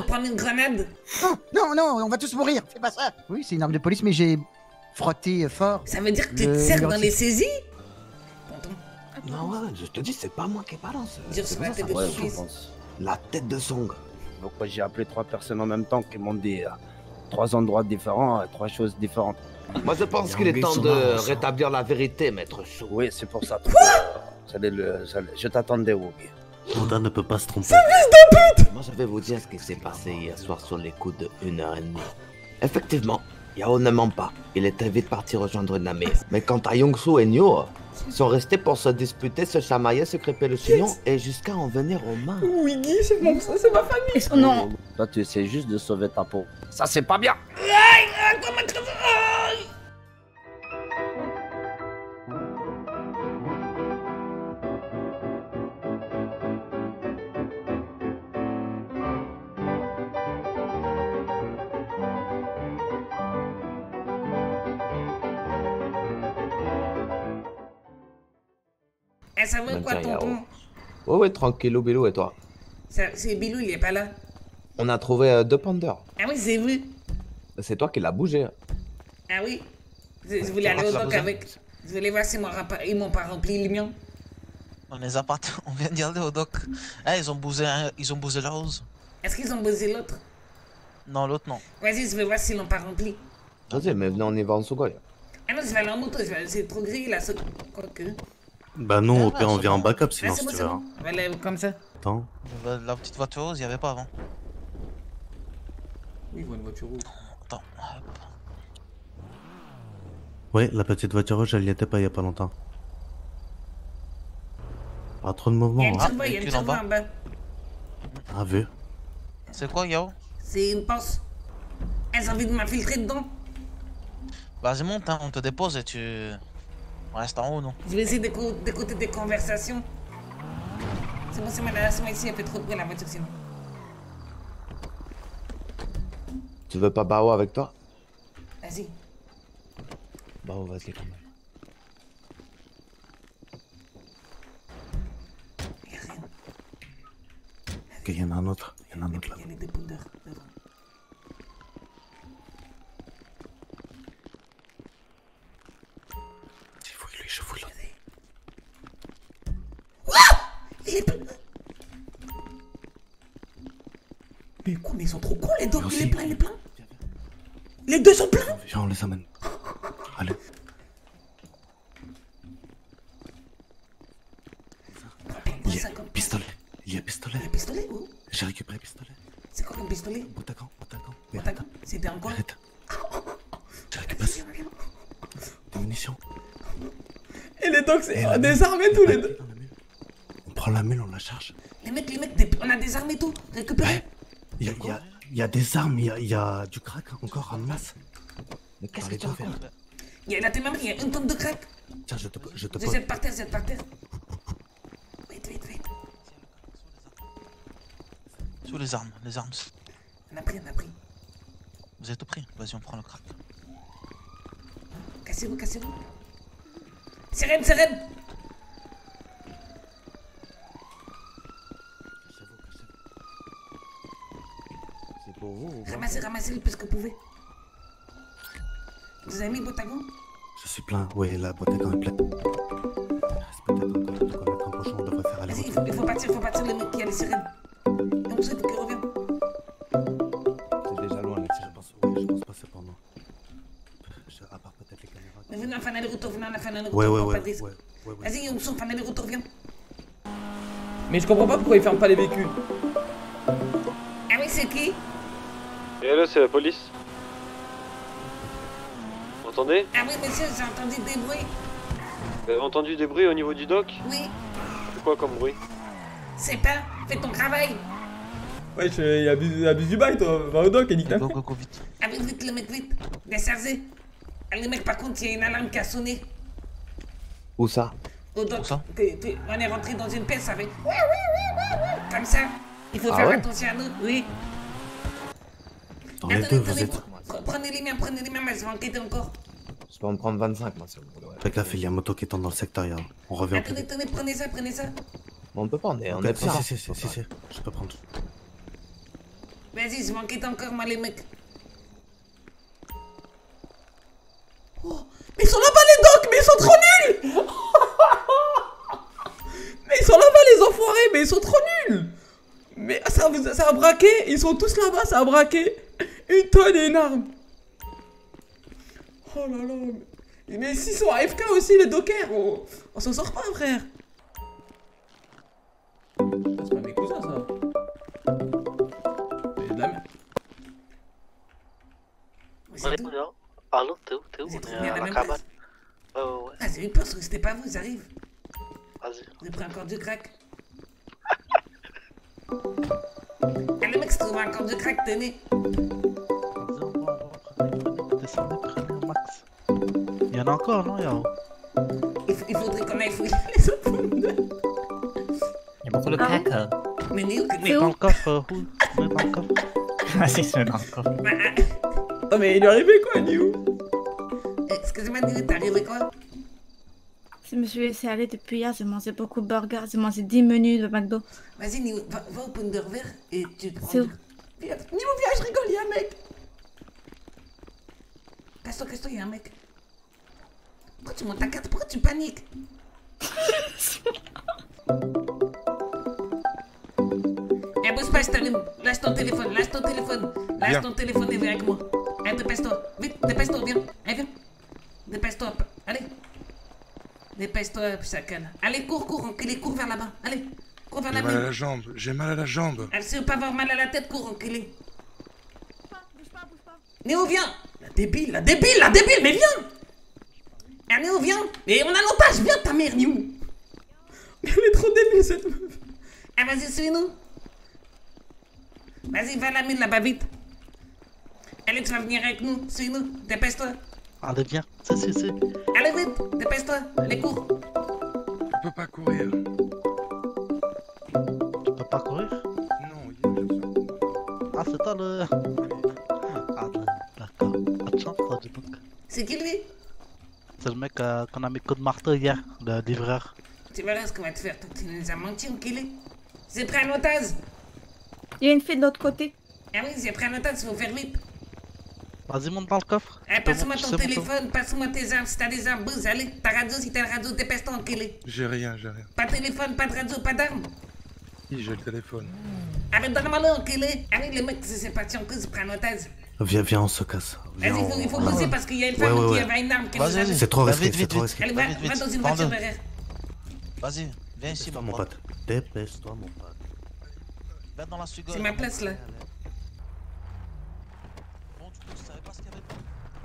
te prendre une grenade Non, non, non, on va tous mourir, fais pas ça. Oui, c'est une arme de police, mais j'ai frotté fort. Ça veut dire que tu te sers le dans les saisies Tonton, Non, ouais, je te dis, c'est pas moi qui balance. Dire sur la tête de. La tête de Song. Donc moi, j'ai appelé trois personnes en même temps qui m'ont dit euh, trois endroits différents, euh, trois choses différentes. Moi, je pense qu'il est temps de rétablir la vérité, maître Chou. Oui, c'est pour ça. Quoi? J'allais le, Je t'attendais, Woogie. Honda ne peut pas se tromper. Moi, je vais vous dire ce qui s'est passé hier soir sur les coups de 1h30. Effectivement, Yao ne ment pas. Il était vite parti rejoindre Namé. Mais quant à Yongsu et Nyo, ils sont restés pour se disputer, se chamailler, se crêper le chignon et jusqu'à en venir aux mains. Oui, Guy, c'est mon c'est ma famille. Non. Toi, tu essaies juste de sauver ta peau. Ça, c'est pas bien. Eh, ça veut quoi, tonton Ouais, ouais, tranquillou, bilou, et toi C'est Bilou, il est pas là. On a trouvé euh, deux pandeurs. Ah oui, j'ai vu. C'est toi qui l'as bougé. Ah oui. Je, je voulais aller au doc avec. Je voulais voir si mon ils m'ont pas rempli le mien. On les a pas. On vient d'y aller au doc. Eh, ils ont bousé, un- ils ont bousé la rose. Est-ce qu'ils ont buzzé l'autre? Non, l'autre non. Vas-y, je vais voir s'ils l'ont pas rempli. Vas-y, mais venez, on y va en Sugoi. Ah non, je vais aller en moto, je vais- c'est trop gris là, ce... quoique. Bah non, au Ah, pire, on vient en backup Ah, sinon, c'est si bon, tu bon. Aller comme ça. Attends. La, la petite voiture rose, il y avait pas avant. Oui, une voiture rouge. Attends. hop. Ouais, la petite voiture rouge, elle y était pas il y a pas longtemps. Pas trop de Il y a mouvement, une hein. turbo, il y a une turbo bas. en bas. Ah, vu. C'est quoi, Yao? C'est une pense. Elles ont envie de m'infiltrer dedans. Vas-y, monte, hein, on te dépose et tu. En haut, non? Je vais essayer d'écou- d'écouter des conversations. C'est bon, c'est c'est moi ici, elle fait trop de bruit la voiture sinon. Tu veux pas Bao avec toi? Vas-y. Bao, vas-y quand même. Ok, il y en a un autre. Il y en a un autre là. Il y a les dépondeurs devant. Je je fouille là. Il est plein. Mais quoi, mais ils sont trop cons les deux. Il est plein, il est plein. Les deux sont pleins. Viens, on les amène. Allez. Et la mule. désarmés tous les Ouais, deux. la. On prend la mule, on la charge. Les mecs, les mecs, on a des armes et tout. Récupérez. Ouais. Il y a, il y a- il y a des armes, il y a, il y a du crack encore en masse. Mais qu'est-ce que les tu racontes? Il y a même, il y a une tonne de crack. Tiens, je te, je te pose. jette par terre, je jette par terre. Vite, vite, vite. Sous les armes, les armes. On a pris, on a pris. Vous êtes tout pris Vas-y, on prend le crack. Cassez-vous, cassez-vous. Sirène, sirène. C'est pour vous Ramassez, ramassez le plus que vous pouvez. Vous avez mis le botagon Je suis plein. Oui, la gants est pleine. Il reste peut-être encore de quoi mettre un pochon, on devrait faire aller Vas-y, il faut, il partir, il faut partir, le mec qui a les sirènes. Ouais, ouais, ouais. ouais, ouais, ouais. Vas-y, on s'en fait un aller-retour, viens. Mais je comprends pas pourquoi ils ferment pas les véhicules. Ah oui, c'est qui? Et là, c'est la police. Vous entendez Ah oui, monsieur, j'ai entendu des bruits. Vous avez entendu des bruits au niveau du dock? Oui, C'est quoi comme bruit? C'est pas. Fais ton travail. Ouais, je- il abuse, abuse du bail, toi. Va au doc et nique ta go, vite. Ah vite, vite, le mec, vite. Déchargez. Ah, le mec, par contre, il y a une alarme qui a sonné. Où ça? Au doc, Où ça? Que- que- on est rentré dans une pièce avec. Oui, oui, oui, oui, oui. Comme ça. Il faut Ah faire ouais? attention à nous. Oui. Dans les Attendez, deux, vous attendez, êtes. pre- Prenez les miens, prenez les miens, mais je vais enquêter encore. Je peux en prendre 25 moi si vous voulez. gaffe, il y a un moto qui est dans le a- On revient plus Attendez, attendez, prenez ça, prenez ça. On peut pas, on est, on Ok, est si, plein. si, si, si, si, si, je peux prendre. Vas-y, je m'enquête encore, moi, les mecs. Oh, mais ils sont là-bas, les docs, mais ils sont trop nuls Mais ils sont là-bas, les enfoirés, mais ils sont trop nuls Mais ça, ça a braqué, ils sont tous là-bas, ça a braqué. Une tonne énorme. Oh là là. mais- Mais s'ils sont AFK aussi, les dockers, on, on s'en sort pas, frère. C'est pas mes cousins, ça. Mais de la merde. Vous êtes où Allô, t'es où T'es où Vous êtes On est revenus à à la la même cabane. place Ouais, ouais, ouais. Ah, j'ai eu peur, parce que c'était pas vous, ils arrivent. Vas-y. Vous avez pris encore du crack Ah, le mec se trouve encore du crack, tenez. Descendez, prenez au max. Il y en a encore, non, Yao Il, faut- il faudrait qu'on aille fouiller les autres. Il y a beaucoup de Ah crack. ouais euh. Mais mais... Mets dans le coffre, euh, Roule. Mets dans le coffre. Vas-y, je mets dans le coffre. Oh, mais il est arrivé quoi, eh, Excusez-moi, Néo, t'es arrivé quoi Je me suis laissé aller depuis hier, j'ai mangé beaucoup de burgers, j'ai mangé 10 menus de McDo. Vas-y, Néo, va, va au Punderver et tu prends... C'est où du- Viens, je rigole, y'a un mec Casse-toi, casse-toi, y'a un mec. Pourquoi tu montes ta carte? Pourquoi tu paniques? Eh, bouge pas, je t'allume. Lâche ton téléphone, lâche ton téléphone. Lâche ton téléphone et viens avec moi. Allez, dépêche-toi. Vite, dépêche-toi, viens. Allez, viens. Dépêche-toi. Allez. Dépêche-toi, chacal. Allez, cours, cours, enculé, cours vers là-bas. Allez, cours vers J'ai la mal à la jambe, j'ai mal à la jambe. Allez, si veux pas avoir mal à la tête, cours, enculé. Néo, viens? La débile, la débile, la débile, mais viens Ah, Néo, viens? Mais on a l'otage, viens, ta mère, Néo Elle est trop débile cette meuf. Ah, vas-y, suis-nous. Vas-y, va à la mine là-bas, vite. Allez, tu vas venir avec nous, suis-nous, dépêche-toi. Allez, viens. Si, si, si. Allez, vite, dépêche-toi, allez, cours. Je peux pas courir. Tu peux pas courir? Non, il y a personne. Ah, c'est toi le. Ah, d'accord. Pas de chance, toi, dis donc. C'est qui, lui? C'est le mec euh, qu'on a mis coup de marteau hier, le livreur. Tu verras ce qu'on va te faire, toi, tu nous as menti, enculé. J'ai pris un otage. Il y a une fille de l'autre côté. Ah oui, j'ai pris un otage, il faut faire vite. Vas-y, monte dans le coffre. Eh, passe-moi ton téléphone, passe-moi tes armes, si t'as des armes, bouge, allez. Ta radio, si t'as une radio, dépêche-toi, enculé. J'ai rien, j'ai rien. Pas de téléphone, pas de radio, pas d'armes. Si, j'ai le téléphone. Mais donne-moi le, enculé. Ah oui, le mec, c'est parti en cause, il prend un otage. Viens, viens, on se casse. Vas-y, il faut, il faut on- bouger parce qu'il y a une Ouais, femme ouais, qui avait une arme Vas-y. C'est trop risqué, vite, c'est trop risqué. Allez, va, Vite, vite, va dans une voiture derrière. Vas-y, viens ici, mon pote. Dépêche-toi, mon pote. Va dans la sugole. C'est ma place, là. Bon, du coup, tu savais pas ce qu'il y avait dedans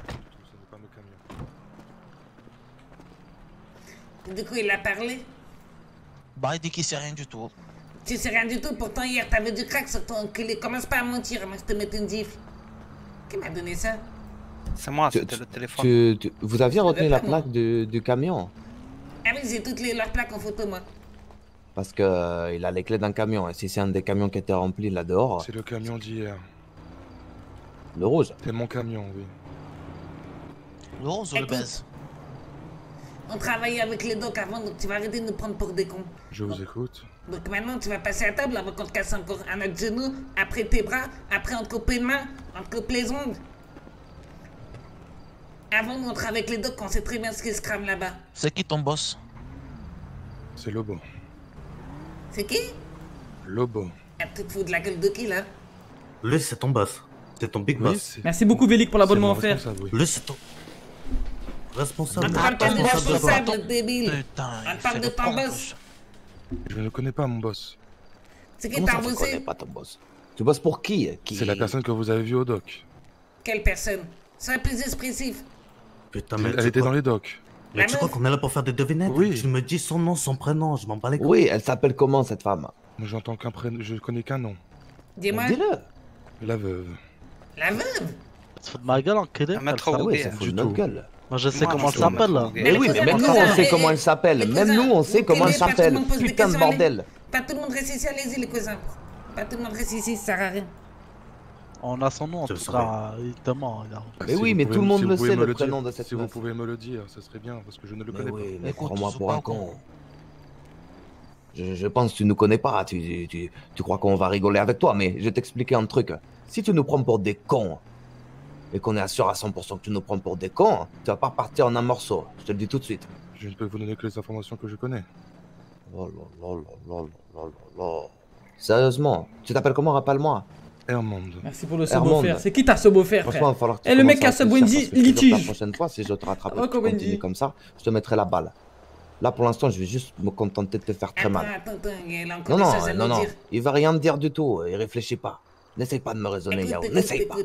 Tout, ce n'est pas mes camions. Du coup, il a parlé? Bah, il dit qu'il sait rien du tout. Tu sais rien du tout, pourtant hier t'avais du crack sur ton enculé. Commence pas à mentir, moi je te mets une gifle. Qui m'a donné ça? C'est moi, Tu- c'était le téléphone. Tu, tu- vous aviez retenu la plaque du, du camion? Ah oui, j'ai toutes les, leurs plaques en photo, moi. Parce que euh, il a les clés d'un camion. Et si c'est un des camions qui était rempli là dehors, C'est le camion d'hier. le rouge. C'est mon camion, oui. Le rose ou le baise? On travaillait avec les docs avant, donc tu vas arrêter de nous prendre pour des cons. Je vous écoute. Donc maintenant, tu vas passer à table avant qu'on te casse encore un autre genou, après tes bras, après on te coupe une main, on te coupe les ongles. Avant, nous, on travaille avec les docs, on sait très bien ce qu'ils se crament là-bas. C'est qui ton boss? C'est Lobo. C'est qui? Lobo. Ah, Tu te fous de la gueule de qui, là? Lui, c'est ton boss. C'est ton big Oui, boss. Merci beaucoup, Vélic, pour l'abonnement offert. oui. Lui, c'est ton. Responsable. On parle pas de Responsable débile. Putain, On il parle fait de le ton boss. Je ne connais pas mon boss. C'est qui t'a ça, bossé pas ton boss? Tu bosses pour qui, qui... C'est la personne que vous avez vue au doc. Quelle personne? Sois plus expressif. Putain, mais Elle était crois- dans les docks. Mais La tu crois qu'on est là pour faire des devinettes? Oui. Tu me dis son nom, son prénom, je m'en bats les couilles. Oui, elle s'appelle comment cette femme? Moi, j'entends qu'un prénom. Je connais qu'un nom. Dis-moi, Dis-le. La veuve. la veuve? Tu te fous de ma gueule, Un maître Ah oui, ça fout de notre gueule. Moi, je sais Moi, comment elle s'appelle, là. Mais oui, mais même nous, on sait comment elle s'appelle. Même nous, on sait comment elle s'appelle. Putain de bordel. Pas tout le monde reste ici, allez-y, les cousins. Pas tout le monde reste ici, ça sert à rien. On a son nom, en tout cas. Mais Si oui, mais tout le monde si le sait, le dire- prénom de cette Si vous pouvez me le dire, ce serait bien, parce que je ne le Mais connais oui, pas. mais Écoute, crois-moi pour un con. Je, je pense que tu nous connais pas. Tu, tu, tu crois qu'on va rigoler avec toi, mais je vais t'expliquer un truc. Si tu nous prends pour des cons, et qu'on est sûr à 100% que tu nous prends pour des cons, tu vas pas repartir en un morceau. Je te le dis tout de suite. Je ne peux vous donner que les informations que je connais. Oh là là là là là là là. Sérieusement, tu t'appelles comment, rappelle-moi Hermond. Merci pour le sub-offert. C'est qui ta sub-offert, Franchement, il frère va falloir que tu Eh, le mec à sub litige. La prochaine fois, si je te rattrape et que tu comme Wendy. continues comme ça, je te mettrai la balle. Là, pour l'instant, je vais juste me contenter de te faire très mal. attends, attends, il a encore Non, non, non, non. Il va rien te dire du tout. Il réfléchit pas. N'essaye pas de me raisonner, Yao. N'essaye pas.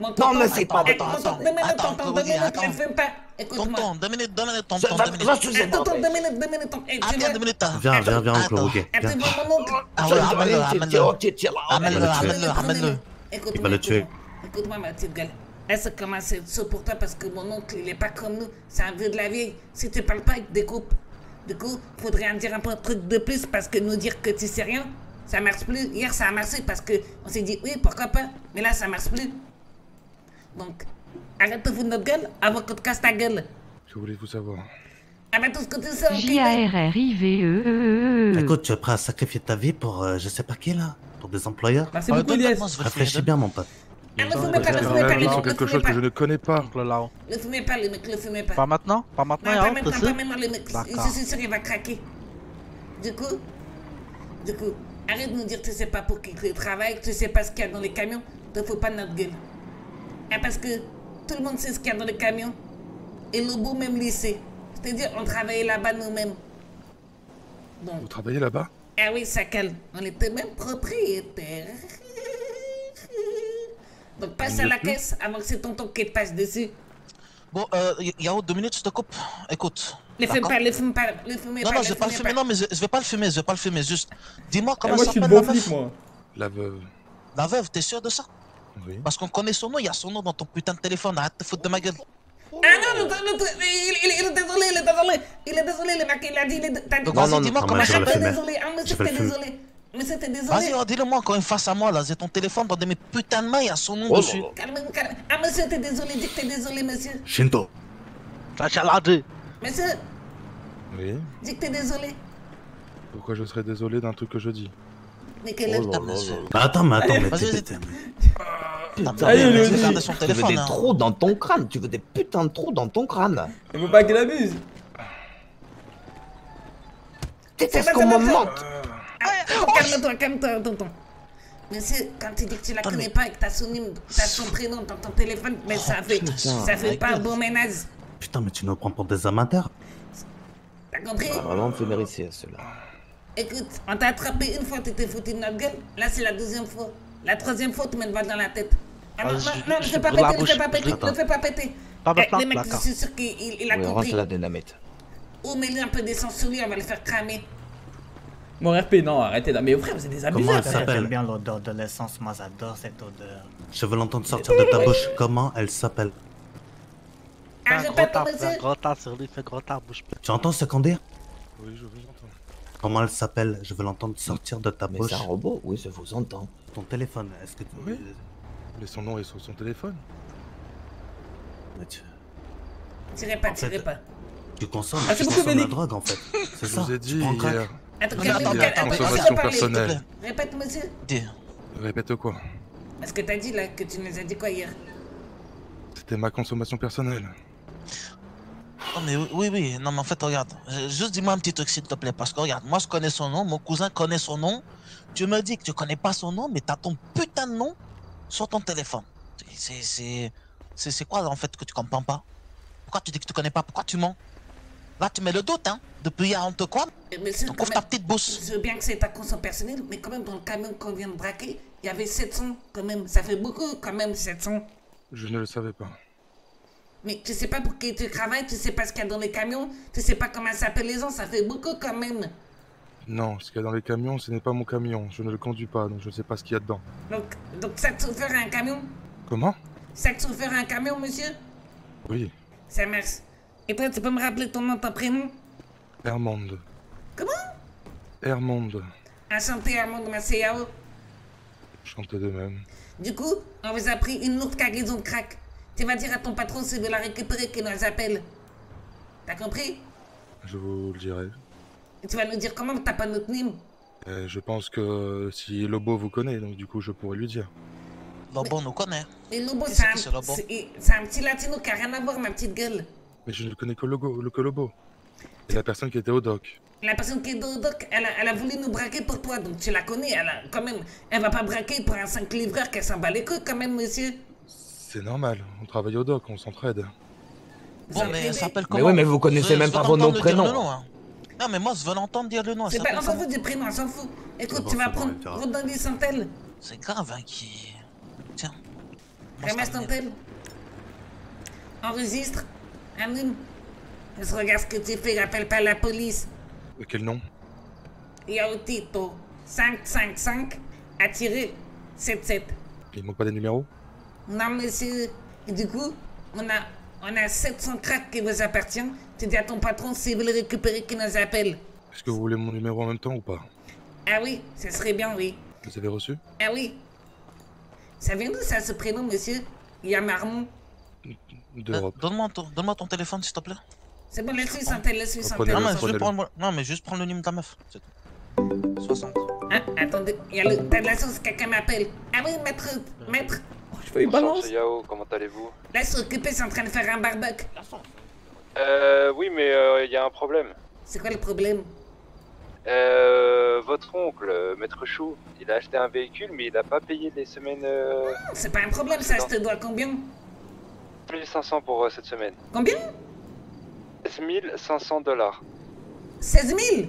Non, n'essaye pas de attends, te tonton, raisonner. deux minutes, Attends, attends. Tonton, deux minutes, deux minutes, tonton, deux va minutes. sucer tonton, deux minutes, deux minutes, tonton. Viens vois- deux minutes. Viens, viens, viens, oncle Attends. Roguet. Attends, Viens. mon oncle. Ah ouais, ramène-le, Tiens, ramène-le. tiens, tiens, tiens, là. Ramène-le, va le tuer. ramène-le, ramène-le. Écoute-moi, Il va le tuer. écoute-moi. Ma petite gueule. À être chaud pour toi? Parce que mon oncle, il est pas comme nous. C'est un vieux de la vieille. Si tu parles pas, il te découpe. Du coup, faudrait en dire un peu un truc de plus parce que nous dire que tu sais rien, ça marche plus. Hier, ça a marché parce que on s'est dit oui, pourquoi pas. Mais là, ça marche plus. Donc, arrête de foutre notre gueule avant qu'on te casse ta gueule. Que voulez-vous savoir Ah bah tout ce que tu sais, J-A-R-R-I-V-E. Écoute, tu es prêt à sacrifier ta vie pour euh, je sais pas qui là Pour des employeurs? Merci Ouais, beaucoup, Elias. je Réfléchis bien, mon pote. Ah, ne fumez pas, ne fumez pas, quelque fumez chose que je pas. ne connais pas. Ne fumez pas, les mecs, ne fumez pas. Pas maintenant Pas maintenant, pas maintenant, pas maintenant, les mecs. Je suis sûr, il va craquer. Du coup, du coup, arrête de nous dire que tu sais pas pour qui tu travailles, que tu sais pas ce qu'il y a dans les camions. Te fous pas de notre gueule. Ah, parce que tout le monde sait ce qu'il y a dans les camions. Et le beau même lycée. C'est-à-dire, on travaillait là-bas nous-mêmes. Vous Donc, travaillez là-bas? Ah oui, ça calme. On était même propriétaires. Donc, passe à la caisse avant que c'est tonton qui te passe dessus. Bon, euh, Yao, deux minutes, je te coupe. Écoute. Les fume pas, les fume pas, les fumez Non, pas, non, les je vais pas le fumer. Non, mais je, je vais pas le fumer, je vais pas le fumer. Juste, dis-moi Eh, comment suis le s'appelle la moi. La veuve. La veuve, t'es sûr de ça? Oui. Parce qu'on connaît son nom, il y a son nom dans ton putain de téléphone. Arrête de te foutre de ma gueule. Ah non, le, le- il, est désolé, il est désolé. Il est désolé, le mec, il a dit, il est. Donc, Non, vas-y, non, dis-moi non, comment moi, elle je vais le fumer. désolé, Je vais le fumer. Désolé. Monsieur, t'es Vas-y, désolé. oh, dis-le moi quand il est face à moi là. J'ai ton téléphone dans mes putains de mains, il y a son nom Oh dessus. calmez Ah monsieur, t'es désolé, dis que t'es désolé, monsieur. Shinto. T'as chaladé. Monsieur, Oui. dis que t'es désolé. Pourquoi je serais désolé d'un truc que je dis? Mais quelle Oh est là là là. Bah attends, mais attends, mais t'es- Putain, Allez, mais aussi. garder son Tu veux des hein. trous dans ton crâne. Tu veux des putains de trous dans ton crâne. Il faut pas qu'il abuse? Qu'est-ce C'est qu'on me Ah, Calme-toi, calme-toi, tonton. Monsieur, quand tu dis que tu la connais pas et que t'as son, son prénom dans ton téléphone, mais ça fait, ça fait pas un bon ménage. Putain, mais tu nous prends pour des amateurs T'as compris? Ah, Vraiment, me fait mériter celui-là. Écoute, on t'a attrapé une fois, tu t'es foutu de notre gueule. Là, c'est la deuxième fois. La troisième fois, tu mets une balle dans la tête. Ah non, Ah, non, je- non, je ne fais pas péter, ne fais pas péter, ne fais pas péter. Les mecs, je suis sûr qu'il il- il a compris. la dynamite. Ou mets-lui un peu d'essence sur lui, on va le faire cramer. Mon RP, non, arrêtez là. Mais frère, vous êtes des Comment abuseurs. elle s'appelle J'aime bien l'odeur de l'essence, moi j'adore cette odeur. Je veux l'entendre sortir de ta bouche. Comment elle s'appelle? Ah, Fais un gros tard, fais un gros tard sur lui, fais gros tard, bouge plus. Tu entends ce qu'on dit? Oui, je vous entends. Comment elle s'appelle? Je veux l'entendre sortir de ta Mais bouche. c'est un robot, oui, je vous entends. Ton téléphone, est-ce que tu... Oui. Mais son nom est sur son téléphone. Mais tu... Tirez pas, En fait, tirez pas. tu consommes, Ah, tu consommes la drogue en fait. C'est Je ça vous ai tu dit prends crack. hier. Attends, consommation personnelle. Répète, monsieur. Répète quoi Est-ce que t'as dit là que tu nous as dit quoi hier C'était ma consommation personnelle. Oh, mais oui, oui, non, mais en fait, regarde. Juste dis-moi un petit truc, s'il te plaît. Parce que regarde, moi, je connais son nom, mon cousin connaît son nom. Tu me dis que tu connais pas son nom, mais t'as ton putain de nom sur ton téléphone. C'est. C'est. C'est c'est quoi, en fait, que tu comprends pas? Pourquoi tu dis que tu connais pas? Pourquoi tu mens? Là, tu mets le doute, hein Depuis hier, on te croit Eh, Monsieur, Donc, quand ouvre ta petite bouche. je veux bien que c'est ta conscience personnelle, mais quand même dans le camion qu'on vient de braquer, il y avait 700 quand même. Ça fait beaucoup quand même 700. Je ne le savais pas. Mais tu sais pas pour qui tu travailles, tu sais pas ce qu'il y a dans les camions, tu sais pas comment s'appellent les gens, ça fait beaucoup quand même. Non, ce qu'il y a dans les camions, ce n'est pas mon camion. Je ne le conduis pas, donc je ne sais pas ce qu'il y a dedans. Donc, donc ça te souffre un camion? Comment? Ça te souffre un camion, monsieur? Oui, Ça marche. Et toi, tu peux me rappeler ton nom, ton prénom? Hermonde. Comment? Hermonde. Enchanté, Armand Macéao. Chantez de même. Du coup, on vous a pris une lourde cargaison de crack. Tu vas dire à ton patron s'il veut la récupérer qu'il nous appelle. T'as compris? Je vous le dirai. Et tu vas nous dire comment t'as pas notre nîmes Euh, je pense que si Lobo vous connaît, donc du coup je pourrais lui dire. Lobo nous connaît. Et Lobo, c'est un, un petit latino qui a rien à voir, ma petite gueule. Mais je ne connais que Logo, le que Lobo. Et la personne qui était au doc. La personne qui est dans le doc, elle a, elle a voulu nous braquer pour toi, donc tu la connais, elle a quand même. Elle va pas braquer pour un 5 livreur qu'elle s'en bat les couilles quand même, monsieur. C'est normal, on travaille au doc, on s'entraide. Bon, mais ça s'appelle Mais comment oui, mais vous connaissez Je- même je pas vos noms, l'entendre dire le prénoms. nom, hein. Non, mais moi, je veux l'entendre dire le nom. C'est pas, on s'en fout du prénom, on s'en fout. Écoute, tu vas prendre. Rodin Santel. C'est grave, hein, qui. Tiens. Ramasse c'est ton terminé. tel. Enregistre. Je regarde ce que tu fais, rappelle pas la police. Quel nom? Yo Tito. 555 attiré 77. Il manque pas des numéros? Non, monsieur. Et du coup, on a, on a 700 cracks qui vous appartient. Tu dis à ton patron s'il veut le récupérer qu'il nous appelle. Est-ce que vous voulez mon numéro en même temps ou pas? Ah oui, ce serait bien, oui. Vous avez reçu? Ah oui. Ça vient d'où ça, ce prénom, monsieur? Yamarmon. D'Europe. Euh, Donne-moi ton, donne ton téléphone, s'il te plaît. C'est bon, laisse-lui Prenez-le, tel. Non, mais juste prendre, non, mais juste prendre le numéro de ta meuf. c'est tout. 60. Ah, attendez, il y a le... T'as de la sauce, quelqu'un m'appelle. Ah oui, maître, maître. Je fais une balance. Yao, comment allez-vous? Laisse s'occuper, c'est en train de faire un barbecue. Euh, oui, mais il y a un problème. C'est quoi le problème? Euh, votre oncle, euh, Maître Chou, il a acheté un véhicule, mais il n'a pas payé les semaines... Euh, C'est pas un problème, ça, je te dois combien? 1500 pour euh, cette semaine. Combien? 6500 dollars. 16 000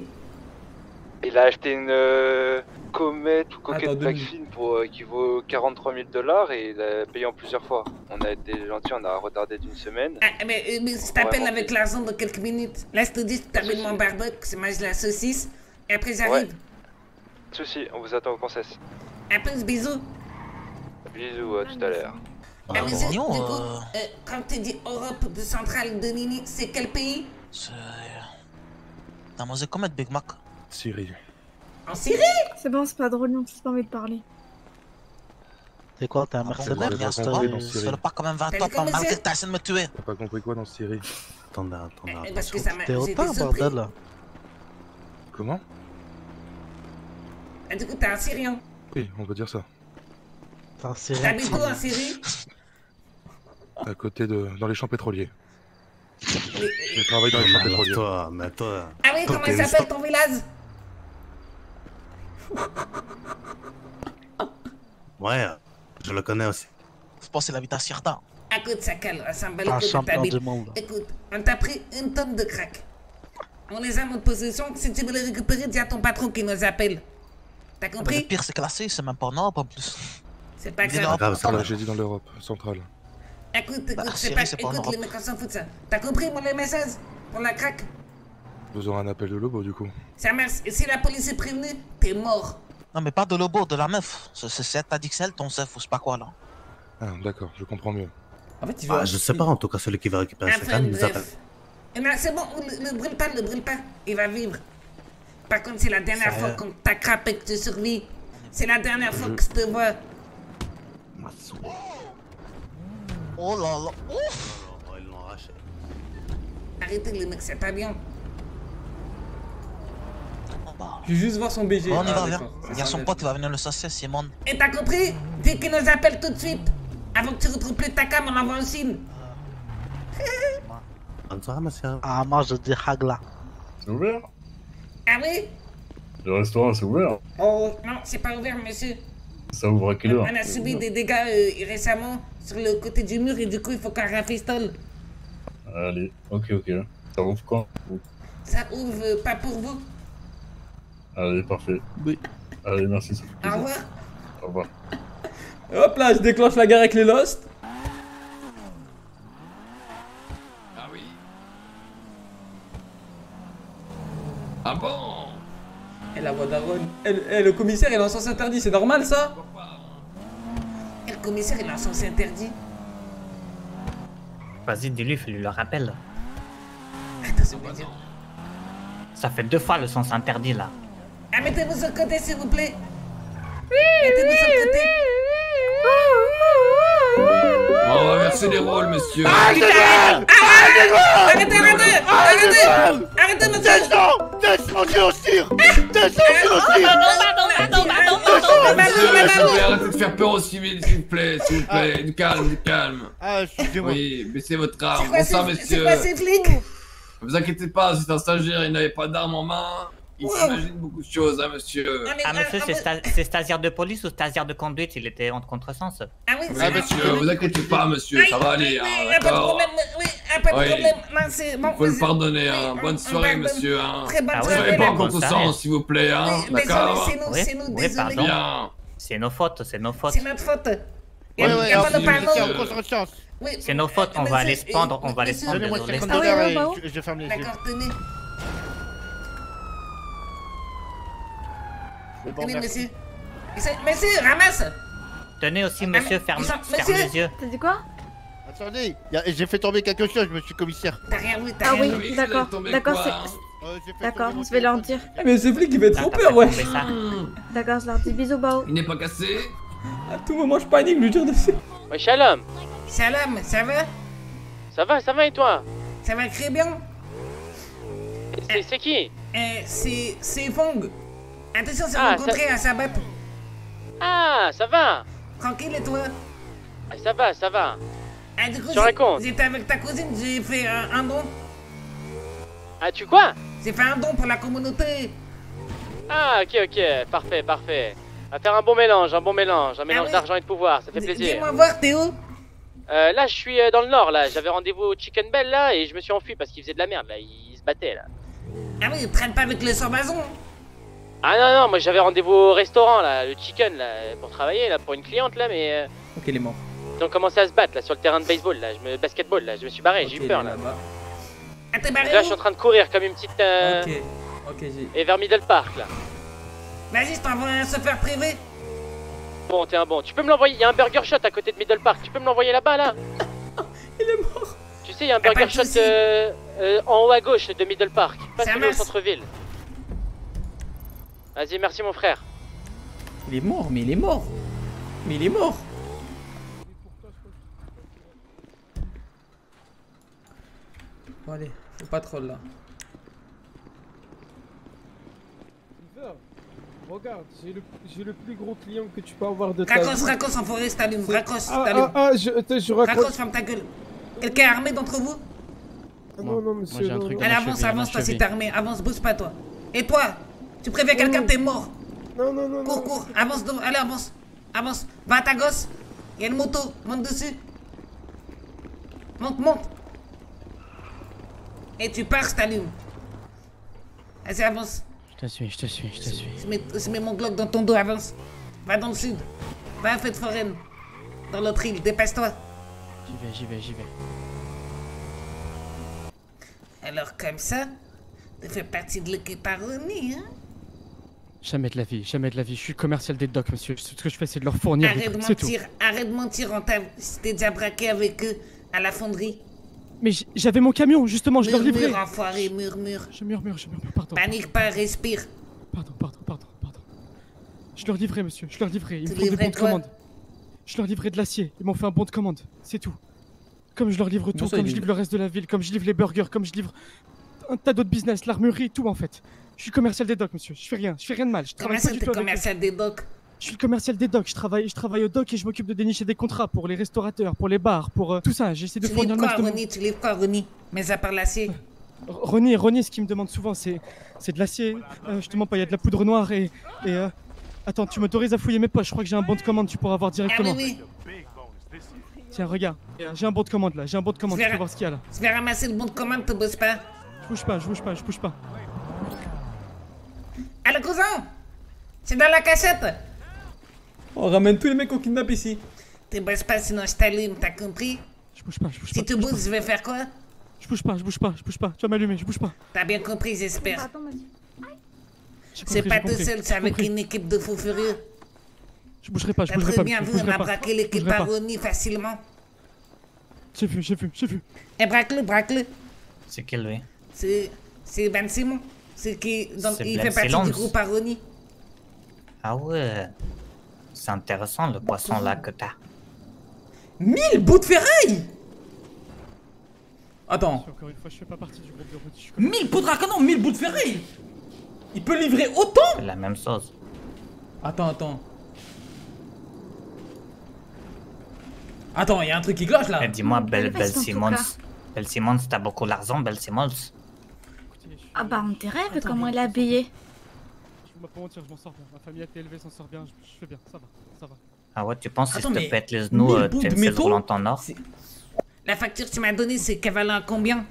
Il a acheté une euh, comète ou coquette Attends, Black. Fin pour, euh, qui vaut 43 000 dollars et il a payé en plusieurs fois. On a été gentil, on a retardé d'une semaine. Ah, mais, euh, mais je t'appelle Vraiment. avec l'argent dans quelques minutes. Là, je te dis, je t'amène mon barbecue, je mange la saucisse. Et après, j'arrive. Pas de soucis, on vous attend au concess. À plus, bisous. Bisous, à tout à l'heure. Ah, mais c'est- du non, coup, euh, euh, quand tu dis Europe de centrale de Nini, c'est quel pays? C'est. T'as mangé combien de Big Mac Syrie. En Syrie? C'est bon, c'est pas drôle, non, j'ai pas envie de parler. C'est quoi, t'es un Ah mercenaire Vous avez bien pas sûr, compris dans ça Syrie. fait pas quand même 20 T'as ans malgré que t'as essayé de me tuer. T'as pas compris quoi dans Syrie? Attendez, attendez, Eh, m'a. T'es autant, bordel là. Comment? Ah, du coup, t'es un Syrien. Oui, on peut dire ça. T'es un Syrien. T'habites où en Syrie? À côté de... dans les champs pétroliers. Je travaille dans les champs pétroliers. toi, mais toi. Ah oui, comment il s'appelle ton village? Ouais, je le connais aussi. Je pense qu'il habite à Sirta. Écoute, Sakal, on s'en bat les Un couilles de monde. Écoute, on t'a pris une tonne de crack. On les a en notre possession. Si tu veux les récupérer, dis à ton patron qui nous appelle. T'as Mais le compris? pire, c'est classé, c'est même pas en Europe en plus. C'est pas grave. en- Grave, j'ai dit dans l'Europe centrale. Écoute, écoute, Bah, c'est pas. c'est Écoute, les mecs, on s'en fout de ça. T'as compris, mon les messages? Pour la crack Vous aurez un appel de Lobo du coup. Ça marche. Et si la police est prévenue, t'es mort. Non, mais pas de Lobo, de la meuf. C'est c'est cette Adixel, ton chef ou sais pas quoi là. Ah, d'accord, je comprends mieux. En fait, il veut. Ah, je sais pas, en tout cas, celui qui va récupérer sa canne, il nous appelle. bref. Eh ben, c'est bon, le, le brûle pas, le brûle pas. Il va vivre. Par contre, c'est la dernière Ça fois qu'on t'attrape et que tu survis. C'est la dernière fois que je te vois. Oh là là. Ouf Oh, ils l'ont arraché. Arrêtez, les mecs, c'est pas bien. Je vais juste voir son BG. On y Ah, va. Ça, Il y a son pote, il va venir le sasser, Simon. Et t'as compris? Dis qu'il nous appelle tout de suite. Avant que tu retrouves plus ta cam, on envoie un signe. Ah, moi je dis Hagla. C'est ouvert Ah oui? Le restaurant, c'est ouvert Oh, non, c'est pas ouvert, monsieur. Ça ouvre à quelle heure On a subi des dégâts euh, récemment sur le côté du mur et du coup, il faut qu'on rafistole. Allez, ok, ok. Ça ouvre quand Ça ouvre euh, pas pour vous. Allez, parfait. Oui. Allez, merci, Au revoir. Au revoir. Hop là, je déclenche la guerre avec les Lost. Ah oui. Ah bon? La voix d'Aaron. Eh, eh, le commissaire, il est en sens interdit, c'est normal ça Et le commissaire, il a un sens interdit. Vas-y, dis-lui, fais-lui le rappel. Attends, dire. Ça fait deux fois le sens interdit là. Ah, mettez-vous sur le côté, s'il vous plaît. Mettez-vous sur le côté. On va verser les rôles, monsieur. Arrêtez, arrêtez, arrêtez, arrêtez, monsieur. Descends Descends, sinon je tire Descends, tire va monsieur, on va arrêtez de faire peur aux civils, s'il vous plaît, s'il vous plaît. Du calme, du calme. Ah, excusez-moi. Oui, baissez votre arme. c'est monsieur. quoi ces flics Ne vous inquiétez pas, c'est un stagiaire, il n'avait pas d'arme en main. Il s'imagine beaucoup de choses, hein, monsieur. Ah, monsieur, c'est sta- c'est stagiaire de police ou stagiaire de conduite? Il était en contresens. Ah oui, monsieur, vous inquiétez pas, monsieur, ça va aller, hein, pas de problème, oui, y a pas de Oui. problème. Non, c'est bon. Faut le pardonner, hein. Oui, Bonne on- soirée, on pardonne. monsieur, hein. Très bonne Ah soirée. Soyez pas contresens, arrive. s'il vous plaît, hein. Oui, désolé, D'accord c'est nous, Oui, c'est nous, désolé. pardon. Bien. C'est nos fautes, c'est nos fautes. C'est notre faute. Y Ouais, a, pas de pardon. vous C'est nos fautes, on va aller se pendre, on va aller se monsieur- pendre, Donnez-moi désolé. 50 Ah oui, dollars oui, et je, ferme les yeux. D'accord, tenez. Tenez, monsieur. Monsieur, monsieur, ramasse. Tenez aussi, monsieur, ferme, ils sont- ferme monsieur les yeux. T'as dit quoi? Attendez, y a- j'ai fait tomber quelque chose, monsieur commissaire. T'as rien vu, t'as Ah rien oui, vu. vous d'accord, tombé d'accord, quoi, c'est... Euh, j'ai fait D'accord, tomber mon je vais leur téléphone. dire. Eh, mais ce flic il va être trop peur, ouais. ça. D'accord, je leur dis bisous, bao. Il n'est pas cassé À tout moment, je panique, lui dire dessus. Ouais, Shalom, Salam, ça va? Ça va, ça va et toi? Ça va très bien C'est c'est qui? Euh, c'est... c'est Fong. Attention, c'est Ah, rencontré à Sabat. Ah, ça va Tranquille et toi? Ah, Ça va, ça va. Ah, du coup, Tu racontes j'étais avec ta cousine, j'ai fait un, un don. Ah, tu quoi? J'ai fait un don pour la communauté. Ah, ok, ok, parfait, parfait. On va faire un bon mélange, un bon mélange, un mélange oui. d'argent et de pouvoir, ça fait D- plaisir. Dis-moi voir, t'es où Euh, là, je suis euh, dans le nord, là. J'avais rendez-vous au Chicken Bell, là, et je me suis enfui parce qu'il faisait de la merde, là. Il se battait, là. Ah oui, traîne pas avec les sauvageons. Ah non, non, moi j'avais rendez-vous au restaurant, là, le Chicken, là, pour travailler, là, pour une cliente, là, mais euh, Ok, il est mort. Ils ont commencé à se battre, là, sur le terrain de baseball, là, je me... basketball, là. Je me suis barré, j'ai eu peur, là. Ah, barré Là, je suis en train de courir comme une petite. euh, Ok, ok, j'ai. Et vers Middle Park, là. Vas-y, je t'envoie un chauffeur privé. Bon, t'es un bon. Tu peux me l'envoyer Il y a un Burger Shot à côté de Middle Park. Tu peux me l'envoyer là-bas, là Il est mort. Tu sais, il y a un Burger Shot euh, euh, en haut à gauche de Middle Park. Pas celui au centre-ville. Vas-y, merci, mon frère. Il est mort, mais il est mort. Mais il est mort. Bon, allez, faut pas troll là. Regarde, j'ai le, j'ai le plus gros client que tu peux avoir de ta Raccroche, vie. raccroche, enfoiré, t'allume. Raccroche, Ah, t'allume. ah, ah, je, attends, je raccroche. Raccroche, ferme ta gueule. Quelqu'un est armé d'entre vous? Ah, non, non, monsieur. Allez, avance, avance, toi, si t'es armé. Avance, bouge pas, toi. Et toi Tu préviens quelqu'un, t'es mort? Non, non, non. Cours, cours, avance, donc, allez, avance. Avance. Va à ta gosse. Il y a une moto, monte dessus. Monte, monte. Et tu pars, je t'allume. Vas-y, avance. Je te suis, je te suis, je te suis. Je mets, je mets mon Glock dans ton dos, avance. Va dans le sud. Va à Fête Foraine. Dans l'autre île, dépêche-toi. J'y vais, j'y vais, j'y vais. Alors, comme ça, tu fais partie de l'équipe Aroni, hein? Jamais de la vie, jamais de la vie. Je suis commercial des docks, monsieur. Ce que je fais, c'est de leur fournir Arrête de mentir, arrête de mentir, on t'a... Déjà braqué avec eux à la fonderie. Mais j'avais mon camion, justement, je leur livrais. Murmure, enfoiré, murmure. Je murmure, je murmure, pardon. Panique pas, respire. Pardon, pardon, pardon, pardon. Je leur livrais, monsieur, je leur livrais. Ils me font des bons de commande. Je leur livrais de l'acier. Ils m'ont fait un bon de commande, c'est tout. Comme je leur livre tout, comme je livre le reste de la ville, comme je livre les burgers, comme je livre un tas d'autres business, l'armurerie, tout en fait. Je suis commercial des docks, monsieur. Je fais rien, je fais rien de mal. Je travaille pas du tout commercial des docks? Je suis le commercial des docks. Je travaille, je travaille au dock et je m'occupe de dénicher des contrats pour les restaurateurs, pour les bars, pour euh, tout ça. J'essaie de Tu fournir le quoi, Ronnie? Tu livres quoi, Ronnie? Mais à part l'acier. Ronnie, Ronnie, ce qu'il me demande souvent, c'est, c'est de l'acier. Euh, je te mens pas, il y a de la poudre noire et. et euh, Attends, tu m'autorises à fouiller mes poches. Je crois que j'ai un bon de commande, tu pourras voir Ah directement. oui, oui. Tiens, regarde. J'ai un bon de commande là. J'ai un bon de commande. Je Tu peux voir ce qu'il y a là. Je vais ramasser le bon de commande, te bouge pas. Je bouge pas, je bouge pas, je bouge pas. Allô, cousin? C'est dans la cachette On ramène tous les mecs qu'on kidnappe ici. Te bouge pas, sinon je t'allume, t'as compris? Je bouge pas, je bouge Si pas. tu je bouge bouges, je vais faire quoi? Je bouge pas, je bouge pas, je bouge pas. Tu vas m'allumer, je bouge pas. T'as bien compris, j'espère. C'est pas tout seul, c'est avec compris. une équipe de fous furieux. Je bougerai pas, je T'as bougerai très pas. bien je vu, on a braqué l'équipe. Aroni facilement. J'ai vu, j'ai vu, j'ai vu. Et braque-le, braque-le. C'est quel lui? C'est. C'est Ben Simon. C'est qui. donc, il Ben fait partie Silence. du groupe Aroni. Ah ouais. C'est intéressant le poisson là que t'as. 1000 bouts de ferraille Attends. Encore une fois, je fais 1000 bouts de racanon, ah 1000 bouts de ferraille Il peut livrer autant La même chose. Attends, attends. Attends, il y a un truc qui cloche là. Eh, Dis-moi, Belle, belle Simmons. Belle Simmons, t'as beaucoup d'argent, Belle Simmons. Ah bah, on dirait, comment elle est habillée. Je vais pas mentir, je m'en sors bien. Ma famille a été élevée, s'en sort bien. Je, je fais bien, ça va, ça va. Ah ouais, tu penses que si je te pète les genoux, euh, tu as de une chaise métaux roulante en or La facture que tu m'as donnée, c'est qu'elle valait à combien?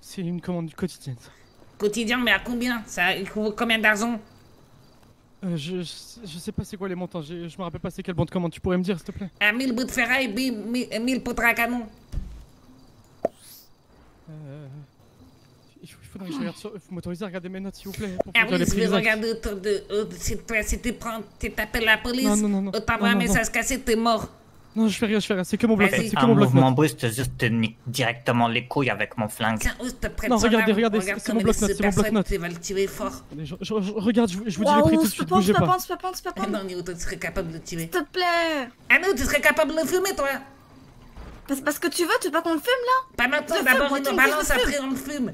C'est une commande quotidienne. ça. Quotidien, mais à combien? Ça il vaut combien d'argent? Euh, je, je, je sais pas c'est quoi les montants, j'ai- je me rappelle pas c'est quel bon de commande, tu pourrais me dire s'il te plaît? À 1000 bouts de ferraille, 1000 1000 poudres à canon. Euh, faudrait que je regarde sur... Vous m'autorisez à regarder mes notes s'il vous plaît pour Ah oui, les je vais regarder autour de. euh, si toi, si tu prends, tu t'appelles la police, Non, non, non, non. ou t'envoies un message cassé, t'es mort. Non, je fais rien, je fais rien, c'est que mon bloc c'est que Un mon bloc mouvement brusque, juste te nique directement les couilles avec mon flingue. Tiens, prête Non, regardez, regardez, regarde c'est mon il est bloc-notes, c'est mon bloc-notes. solide, Tu vas le tuer fort. Je, regarde, je, vous- dis les prix tout de suite, bougez peux pas. prendre, je peux prendre, je peux Ah prendre. non, Nio, toi, tu serais capable de le tuer. S'il te plaît. Ah non, tu serais capable de le fumer, toi. Parce, parce que tu veux, tu veux pas qu'on le fume là Pas maintenant, d'abord, dis, balance, après, on le fume.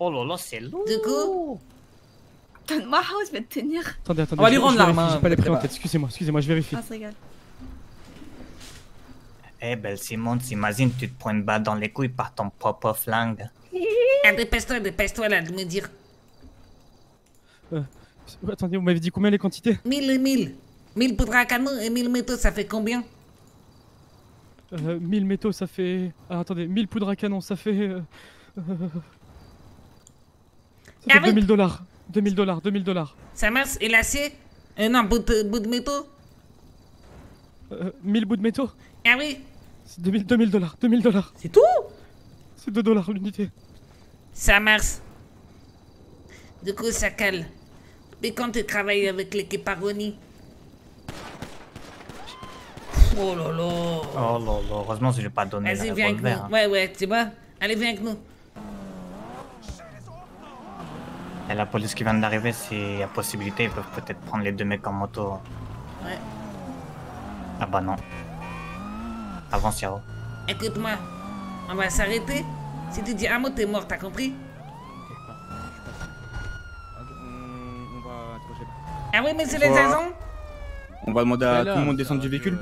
Oh là là, c'est lourd. Du coup, Donne-moi house, je vais te tenir. Attendez, attendez, On va lui rendre l'arme, J'ai pas les prix en tête, excusez-moi, excusez-moi, je vérifie. Ah, ça régale. Eh, Belle Simmons, imagine, tu te prends une balle dans les couilles par ton propre flingue. ah, dépêche-toi, dépêche-toi là de me dire. Euh, attendez, vous m'avez dit combien les quantités 1000 et 1000. 1000 poudres à canon et 1000 métaux, ça fait combien euh, 1000 métaux, ça fait... Ah, attendez, 1000 poudres à canon, ça fait... Euh... oui. 2000 dollars. 2000 dollars, 2000 dollars. Ça marche Et l'acier? Euh, non, bout de, bout de métaux Euh, 1000 bouts de métaux Ah oui C'est 2000 2000 dollars, 2000 dollars. C'est tout? C'est 2 dollars l'unité. Ça marche. Du coup, ça cale? Mais quand tu travailles avec l'équipe Aroni? Oh là là Oh là là, heureusement que je n'ai pas donné Vas-y, viens avec nous. hein. Ouais, ouais, tu vois? Allez, viens avec nous. Et la police qui vient d'arriver, s'il y a possibilité, ils peuvent peut-être prendre les deux mecs en moto. Ouais. Ah bah non. Avance, Yao. Écoute-moi, on va s'arrêter. Si tu dis un mot, t'es mort, t'as compris? On va accrocher. Ah oui, mais c'est les agents? On va demander à tout le monde de descendre du véhicule?